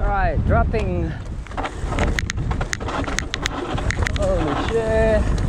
All right, dropping. Holy shit.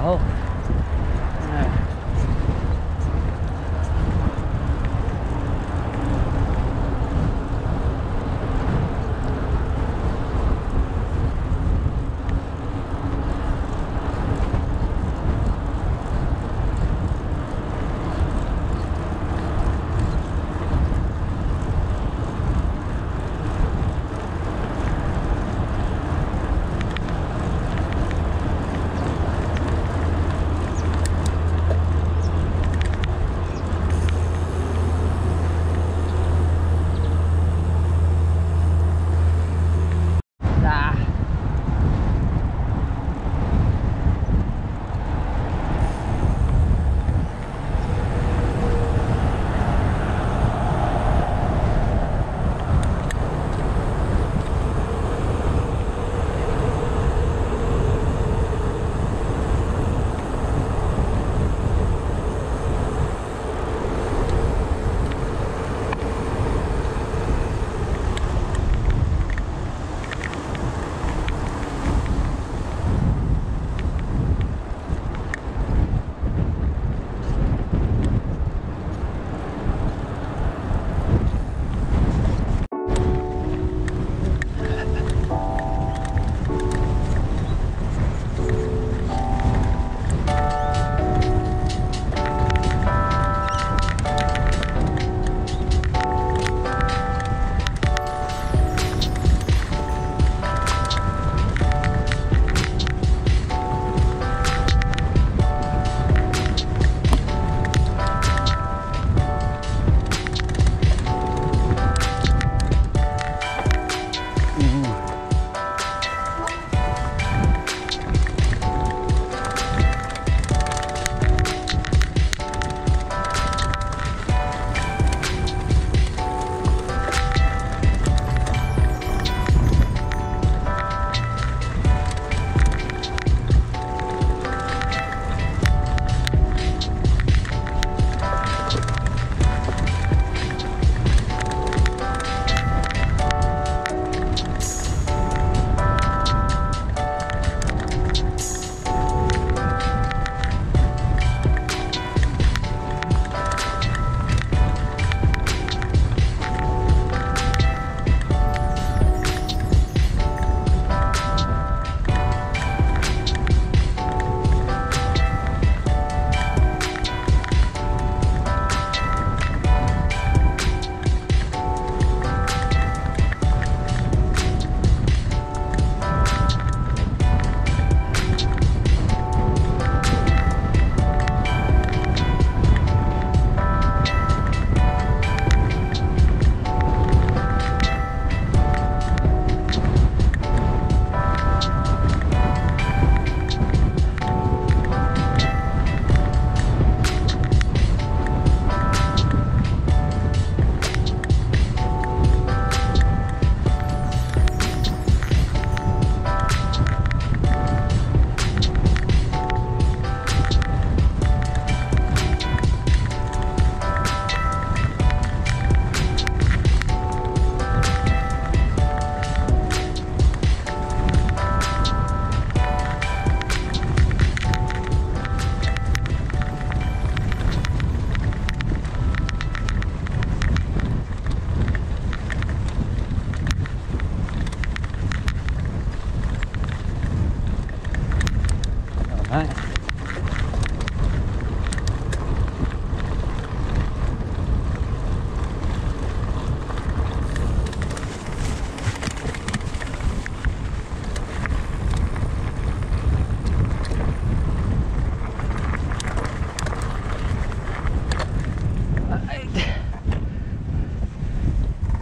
然后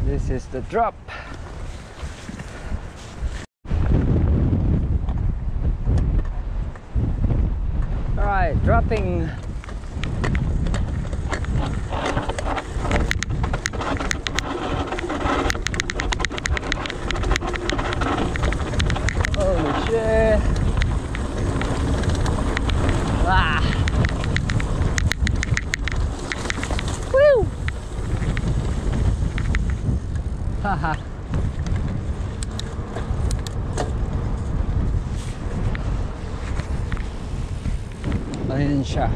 This is the drop. Alright, dropping. 哈哈，来一下。